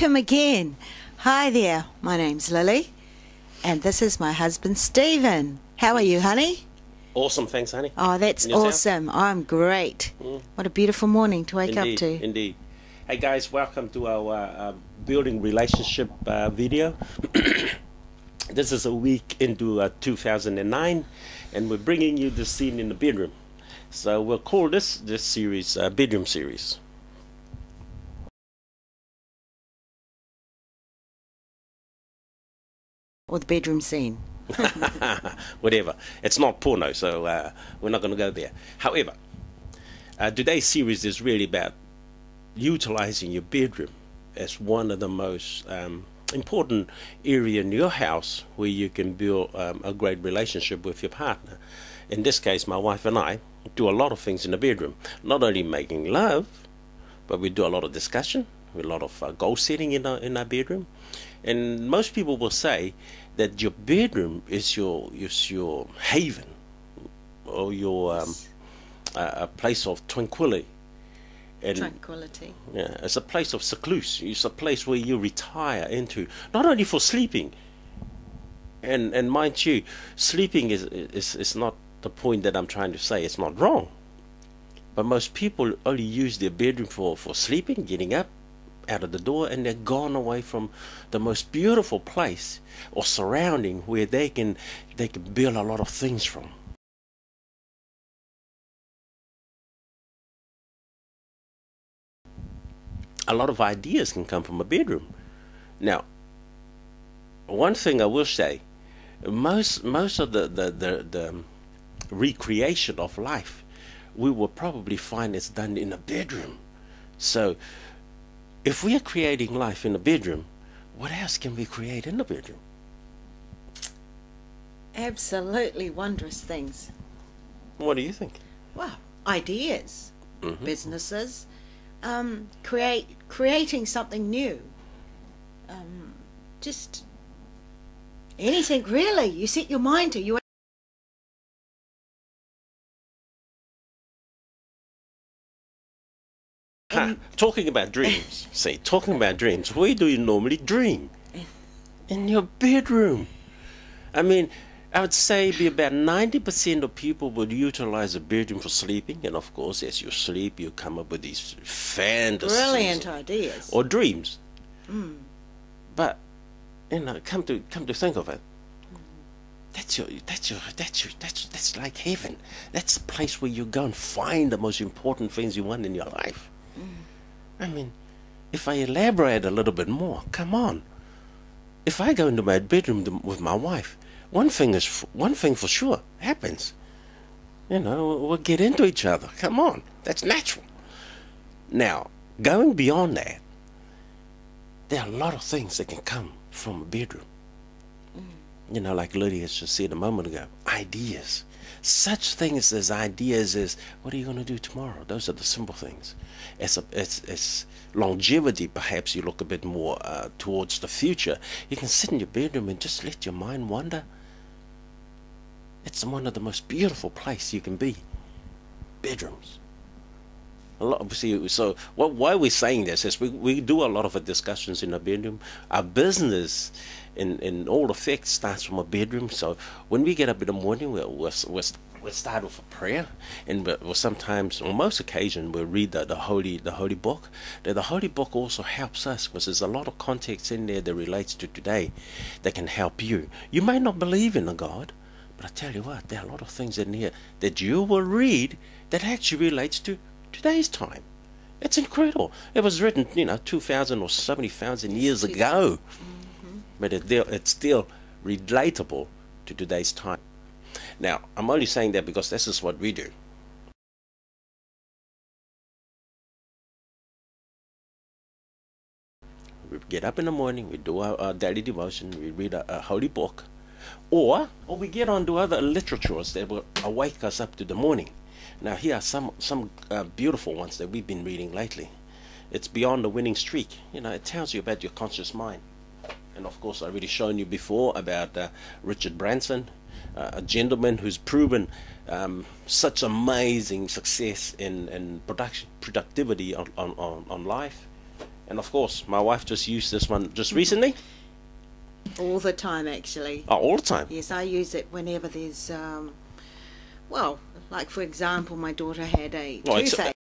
welcome again. Hi there, my name's Lily, and this is my husband Stephen. How are you, honey? Awesome, thanks, honey. Oh, that's awesome. I'm great. What a beautiful morning to wake indeed, up to. Indeed. Hey guys, welcome to our uh, uh, building relationship uh, video. this is a week into uh, 2009, and we're bringing you the scene in the bedroom. So we'll call this this series uh, bedroom series. Or the bedroom scene. Whatever. It's not porno, so uh, we're not going to go there. However, uh, today's series is really about utilizing your bedroom as one of the most um, important area in your house where you can build um, a great relationship with your partner. In this case, my wife and I do a lot of things in the bedroom. Not only making love, but we do a lot of discussion, a lot of uh, goal setting in our in our bedroom. And most people will say that your bedroom is your is your haven or your um, a, a place of tranquility. And Tranquility. yeah, it's a place of seclusion. It's a place where you retire into, not only for sleeping. And and mind you, sleeping is is is not the point that I'm trying to say. It's not wrong. But most people only use their bedroom for for sleeping, getting up, out of the door, and they're gone away from the most beautiful place or surrounding where they can they can build a lot of things from. a lot of ideas can come from a bedroom. Now, one thing I will say, most most of the the, the, the recreation of life, we will probably find it's done in a bedroom. So, if we are creating life in the bedroom, what else can we create in the bedroom? Absolutely wondrous things. What do you think? Well, Ideas, Mm-hmm. businesses, um, create creating something new. Um, just anything really. You set your mind to. You talking about dreams. See, talking about dreams. Where do you normally dream? In your bedroom. I mean, I would say be about 90% of people would utilize a bedroom for sleeping. And of course, as you sleep, you come up with these fantasies. brilliant ideas. Or dreams. Hmm. But, you know, come to, come to think of it, that's your, that's your, that's your, that's, that's like heaven. That's the place where you go and find the most important things you want in your life. Hmm. I mean, if I elaborate a little bit more, come on. If I go into my bedroom with my wife, one thing is f- one thing for sure happens. You know, we'll get into each other. Come on, that's natural. Now, going beyond that, there are a lot of things that can come from a bedroom. Mm. You know, like Lydia just said a moment ago, ideas. Such things as ideas as what are you going to do tomorrow? Those are the simple things. As a, as, as longevity, perhaps you look a bit more uh, towards the future. You can sit in your bedroom and just let your mind wander. It's one of the most beautiful places you can be. Bedrooms. A lot, see, so what, why we're saying this is we, we do a lot of discussions in the bedroom. Our business, in, in all effect, starts from a bedroom. So when we get up in the morning, we'll, we'll, we'll, we'll start with a prayer, and we'll sometimes, on most occasions, we'll read the, the holy the holy book. Now, the holy book also helps us because there's a lot of context in there that relates to today that can help you. You may not believe in a God, but I tell you what, there are a lot of things in here that you will read that actually relates to today's time. It's incredible. It was written, you know, 2,000 or 70,000 years ago. Mm-hmm. But it, it's still relatable to today's time. Now, I'm only saying that because this is what we do. We get up in the morning, we do our, our daily devotion, we read a, a holy book, or or we get on to other literatures that will awake us up to the morning. Now here are some some uh, beautiful ones that we've been reading lately. It's beyond the winning streak. You know, it tells you about your conscious mind. And of course, I've already shown you before about uh, Richard Branson, uh, a gentleman who's proven um, such amazing success in, in production productivity on, on, on, on life And of course, my wife just used this one just recently. All the time, actually. Oh, all the time. Yes, I use it whenever there's, um, well, like for example, my daughter had a Well, toothache.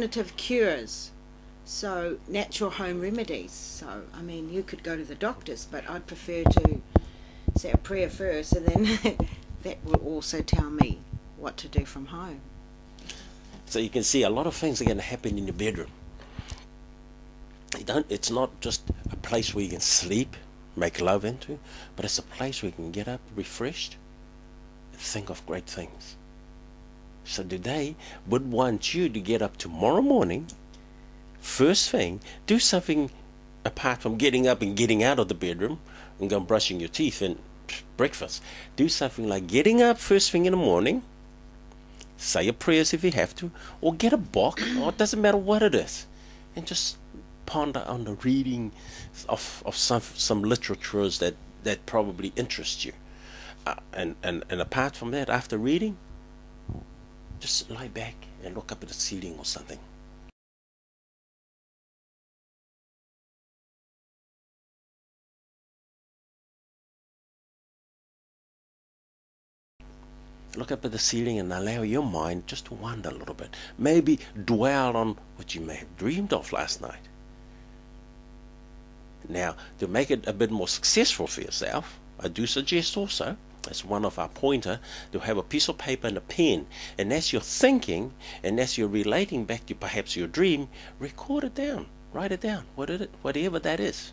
Alternative cures, so natural home remedies. So, I mean, you could go to the doctors, but I'd prefer to say a prayer first, and then that will also tell me what to do from home. So you can see a lot of things are going to happen in your bedroom. You don't, it's not just place where you can sleep, make love into, but it's a place where you can get up refreshed and think of great things. So today, would want you to get up tomorrow morning, first thing, do something apart from getting up and getting out of the bedroom and go brushing your teeth and breakfast. Do something like getting up first thing in the morning, say your prayers if you have to, or get a book, or it doesn't matter what it is, and just ponder on the reading of, of some some literatures that, that probably interest you. Uh, and, and, and apart from that, after reading, just lie back and look up at the ceiling or something. Look up at the ceiling and allow your mind just to wander a little bit. Maybe dwell on what you may have dreamed of last night. Now, to make it a bit more successful for yourself, I do suggest also, as one of our pointer, to have a piece of paper and a pen. And as you're thinking, and as you're relating back to perhaps your dream, record it down. Write it down, whatever that is.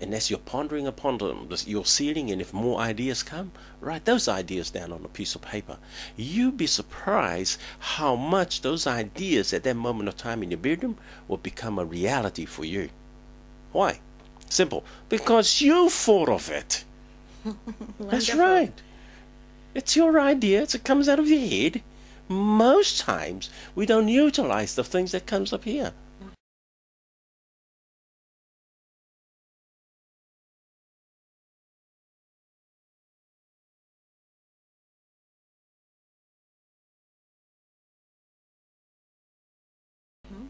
And as you're pondering upon them, this- your ceiling, and if more ideas come, write those ideas down on a piece of paper. You'd be surprised how much those ideas at that moment of time in your bedroom will become a reality for you. Why? Simple. Because you thought of it. That's right. It's your idea. It's, it comes out of your head. Most times we don't utilize the things that comes up here. Mm-hmm.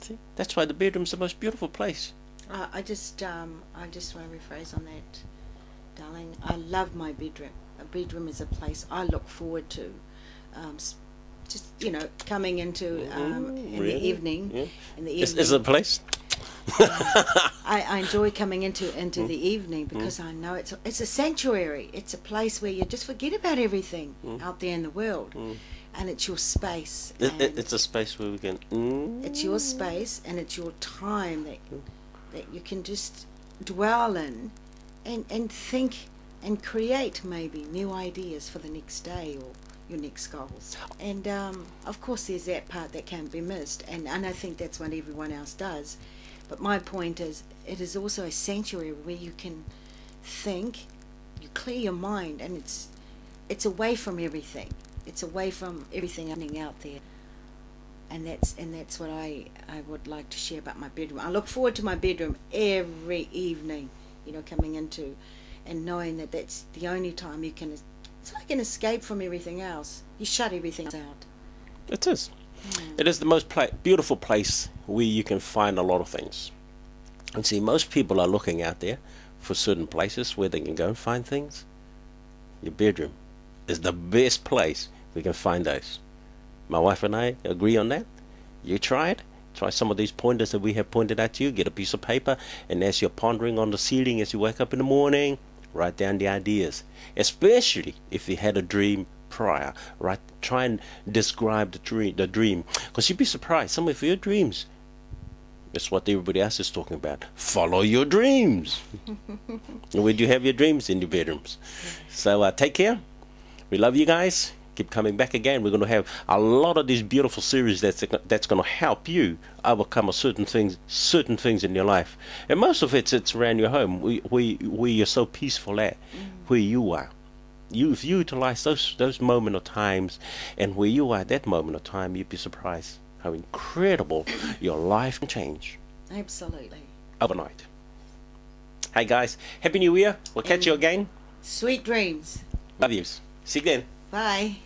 See? That's why the bedroom's the most beautiful place. I, I just um, I just want to rephrase on that, darling. I love my bedroom. A bedroom is a place I look forward to. Um, just you know, coming into um, in really? the evening. Yeah. In the Is, evening, is it a place? I, I enjoy coming into into Mm. the evening because I know it's a, it's a sanctuary. It's a place where you just forget about everything out there in the world, and it's your space. Mm. It, it, it's a space where we can. Mm, it's your space and it's your time that that you can just dwell in and and think and create maybe new ideas for the next day or your next goals. And um, of course there's that part that can't be missed and, and I think that's what everyone else does. But my point is it is also a sanctuary where you can think you clear your mind and it's it's away from everything. It's away from everything happening out there and that's and that's what I I would like to share about my bedroom. I look forward to my bedroom every evening, you know, coming into and knowing that that's the only time you can. It's like an escape from everything else. You shut everything out. It is. It is the most pla- beautiful place where you can find a lot of things. And see, most people are looking out there for certain places where they can go and find things. Your bedroom is the best place we can find those. My wife and I agree on that. You try it. Try some of these pointers that we have pointed out to you. Get a piece of paper, and as you're pondering on the ceiling as you wake up in the morning, write down the ideas. Especially if you had a dream prior. Right? Try and describe the dream. The dream, because you'd be surprised. Some of your dreams. that's what everybody else is talking about. Follow your dreams. Where do you have your dreams in your bedrooms? So uh, take care. We love you guys. Keep coming back again. We're going to have a lot of these beautiful series that's that's going to help you overcome a certain things, certain things in your life, and most of it's it's around your home, where, where, where you're so peaceful at, mm. where you are. You if you utilize those those moment of times, and where you are at that moment of time, you'd be surprised how incredible your life can change Absolutely. overnight. Hey guys, happy New Year. We'll catch you again. Sweet dreams. Love yous. See you then. Bye.